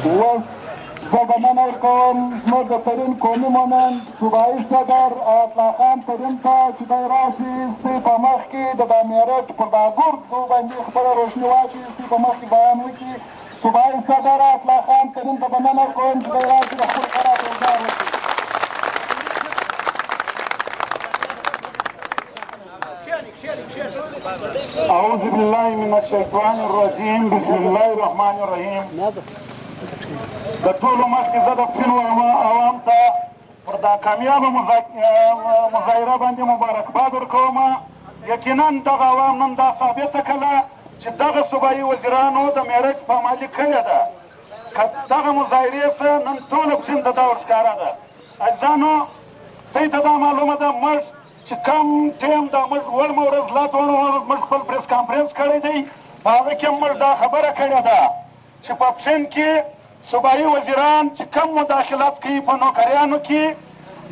اوس زه بلنه ورکوم زموږ د ترین قومي مومند صوبایي صدر ایت الله خان ترین ته چې دی راسي ستوی په مخ کې د دا میرټ پر دا ګرد دو باندې خپله روشني واچي ستوی په مخ کې بیان وکړي صوبایي صدر ایت الله خان ترین ته بلنه ورکوم چې دی راسي د خپل کار ټولګار وکړي اعوذ بالله من الشیطان الرجیم بسم الله الرحمن الرحیم د ټولو مخکې زه د ټولو عوام ته پر دا کامیابه مظاهره باندې مبارکباد ورکوم یقینا دغه عوام نن دا ثابته کړه چې دغه صوبایي وزیرانو د میرټ په عملي کړې ده که دغه مظاهرې سره نن ټوله پسین ته دا ورښکاره ده اجزانو دوی ته دا معلومه ده موږ چې کوم ټیم دا موږ وړمه ورځ لا دواړو غاړو موږ خپل پریس کانفرنس کړی دی په هغه کې موږ دا خبره کړې ده چې په پښین کې صوبایي وزیران چې کم مداخلت کوي په نوکریانو کې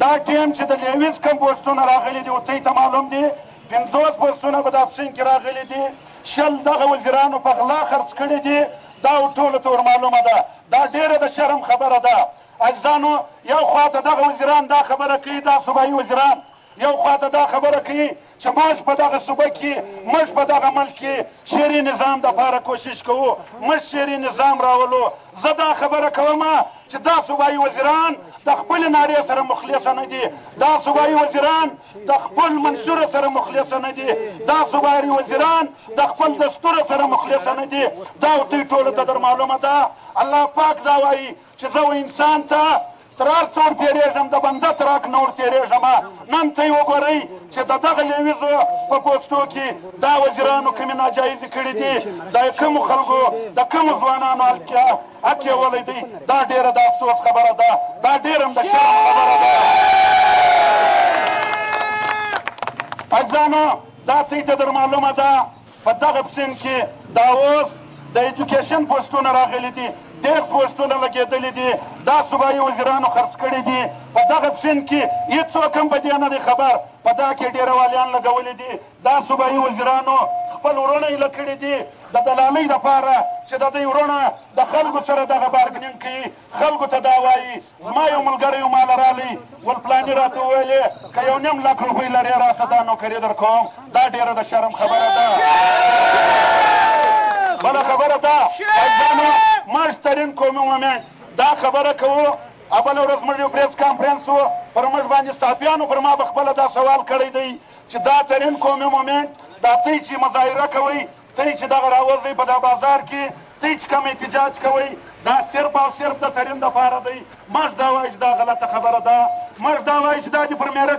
دا ټیم چې د لیویز کم پوسټونه راغلي دي او ته ته معلوم دي پنځوس پوسټونه به د اپشن کې راغلي دي شل دغه وزیرانو په غلا خرڅ کړي دي دا ټولو ته ورمعلومه ده دا ډېره د شرم خبره ده عزیزانو یو خوا ته دغه وزیران دا خبره کوي دا صوبایي وزیران یو خوا ته دا خبره کوي چې موږ په دغه صوبه کې موږ په دغه ملک کې شعري نظام د پاره کوشش کوو موږ شعري نظام راولو زه دا خبره کوم چې دا صوبایي وزیران د خپل نارې سره مخلص نه دي دا صوبایي وزیران د خپل منشور سره مخلص نه دي دا صوبایي وزیران د خپل دستور سره مخلص نه دي دا دوی ټول ته در معلومه ده الله پاک دا وایي چې زه و انسان ته تر هر څور تېرېږم د بنده تر حق نور تېرېږم نن ته وګورئ چې د دغه لویزو په پوسټو کې دا وزیرانو کومې ناجایزې کړې دي د کومو خلکو د کومو ځوانانو هلکیا حق یې ولی دی دا ډېره د افسوس خبره ده دا ډېره هم د شرم خبره ده اجزانو دا ته ته در معلومه ده په دغه سیند کې دا اوس د ایجوکېشن پوسټونه راغلي دي، ډېر پوسټونه لګېدلي دي، دا صوبايي وزیرانو خرڅ کړي دي، په دغه سیند کې هېڅوک هم په دې نه دی خبر، په دا کې ډېر والیان لګولي دي، دا صوبايي وزیرانو خپل وروڼه ایله کړي دي د دلالۍ لپاره چې د دوی وروڼه د خلکو سره دغه بارګنینګ کوي، خلکو ته دا وايي. زما یو ملګری ما له رالی ول پلاني راته وویلې که یو نیم لاک روپۍ لرې راسه دا نوکري در کوم دا ډېره د شرم خبره ده بله خبره دا ځانو ماش ترین قومي مومنټ دا خبره کوو اوله ورځ موږ یو پریس کانفرنس و پر موږ باندې صحافیانو پر ما به خپله دا سوال کړی دی چې دا ترین قومي مومنټ دا تاسو چې مظاهره کوئ تۍ چې دغه راوځۍ په دا بازار کې تۍ چې کوم احتجاج کوۍ دا صرف او صرف د ترين دپاره دۍ موږ دا وايو چې دا غلطه خبره ده موږ دا وايو چې دا دې پر ميرټ